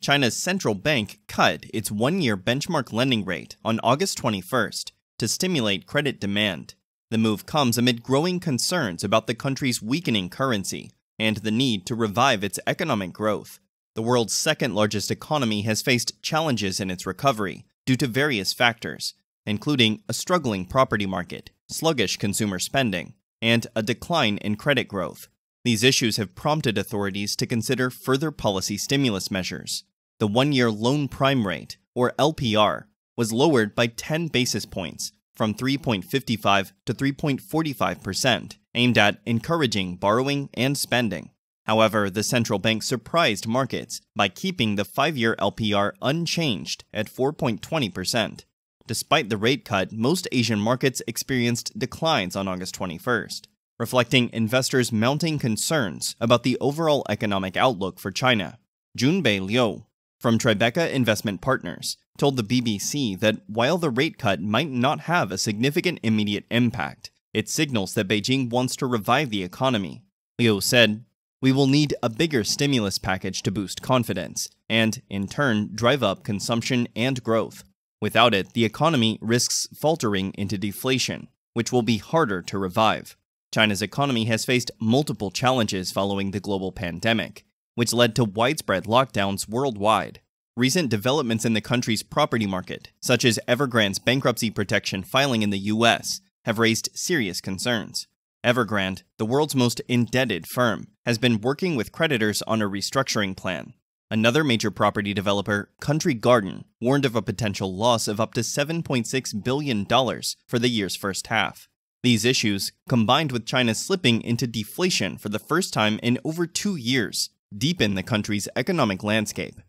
China's central bank cut its one year benchmark lending rate on August 21st to stimulate credit demand. The move comes amid growing concerns about the country's weakening currency and the need to revive its economic growth. The world's second largest economy has faced challenges in its recovery due to various factors, including a struggling property market, sluggish consumer spending, and a decline in credit growth. These issues have prompted authorities to consider further policy stimulus measures. The one year loan prime rate, or LPR, was lowered by 10 basis points from 3.55 to 3.45%, aimed at encouraging borrowing and spending. However, the central bank surprised markets by keeping the five year LPR unchanged at 4.20%. Despite the rate cut, most Asian markets experienced declines on August 21st, reflecting investors' mounting concerns about the overall economic outlook for China. Junbei Liu from Tribeca Investment Partners told the BBC that while the rate cut might not have a significant immediate impact, it signals that Beijing wants to revive the economy. Liu said, We will need a bigger stimulus package to boost confidence, and, in turn, drive up consumption and growth. Without it, the economy risks faltering into deflation, which will be harder to revive. China's economy has faced multiple challenges following the global pandemic, which led to widespread lockdowns worldwide. Recent developments in the country's property market, such as Evergrande's bankruptcy protection filing in the US, have raised serious concerns. Evergrande, the world's most indebted firm, has been working with creditors on a restructuring plan. Another major property developer, Country Garden, warned of a potential loss of up to $7.6 billion for the year's first half. These issues, combined with China slipping into deflation for the first time in over two years, deepen the country's economic landscape.